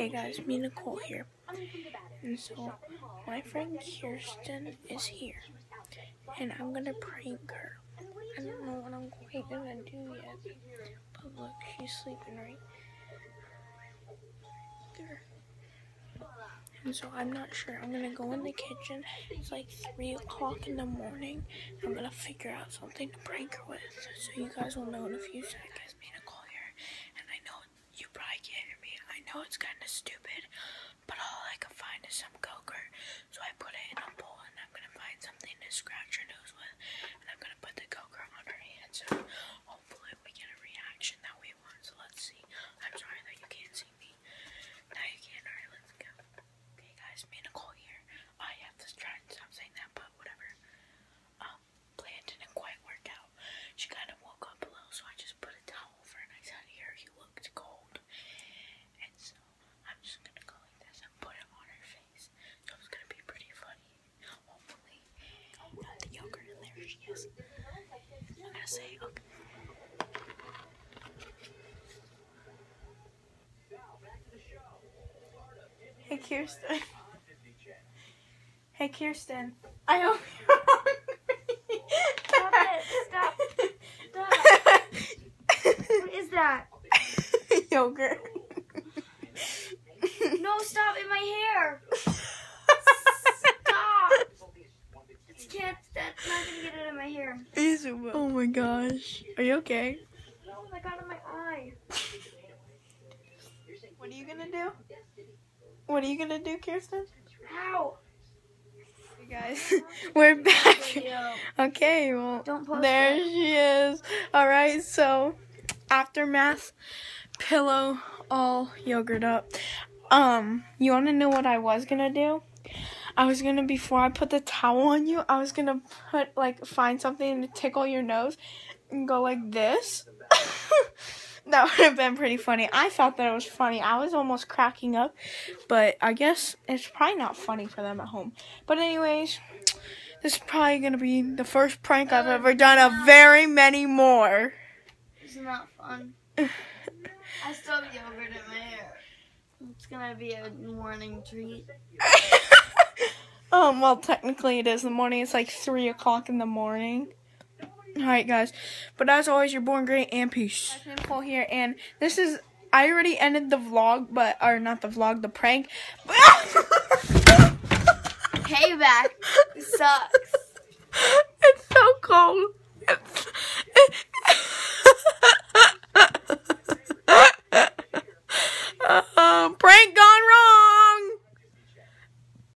Hey guys, me Nicole here. And so, my friend Kirsten is here. And I'm gonna prank her. I don't know what I'm quite gonna do yet. But look, she's sleeping right there. And so I'm not sure. I'm gonna go in the kitchen. It's like 3 o'clock in the morning. I'm gonna figure out something to prank her with. So you guys will know in a few seconds. Me Nicole here. And I know you probably can't hear me. I know it's kind of stupid. But all I can find is some Gogurt. So I put it in a bowl and I'm gonna find something to scratch her nose with. And I'm gonna put the Gogurt on her hand. So hopefully we get a reaction that we want. So let's see. I'm sorry that you can't see me. Now you can. Alright, let's go. Okay guys, me Nicole here. I have to try and stop saying that, but whatever. Um, plan didn't quite work out. She kind of woke up a little, so I just put a towel over and I said, here, you looked cold. And so I'm just gonna go like this and put it on her face. So it's gonna be pretty funny. Hopefully. Oh, got the yogurt in there. She is. I'm gonna say, okay. Hey Kirsten. Hey Kirsten. I hope you're hungry. Stop it. Stop. Stop. What is that? Yogurt. No, stop in my hair. Stop. You can't. That's not gonna get it in my hair. Oh my gosh. Are you okay? No, I got in my eye. What are you gonna do? What are you gonna do, Kirsten? Ow. Hey guys, we're back. Okay, well, there it. she is. All right, so aftermath, pillow, all yogurt up. Um, you want to know what I was gonna do? I was gonna before I put the towel on you, I was gonna put like find something to tickle your nose and go like this. that would have been pretty funny. I thought that it was funny. I was almost cracking up, but I guess it's probably not funny for them at home. But anyways, this is probably gonna be the first prank I've um, ever done. Of very many more. It's not fun. I still have yogurt in my hair. It's gonna be a morning treat. um, well, technically it is the morning. It's like three o'clock in the morning. All right, guys. But as always, you're born great and peace. Nicole here, and this is. I already ended the vlog, but or not the vlog, the prank. Payback sucks. It's so cold.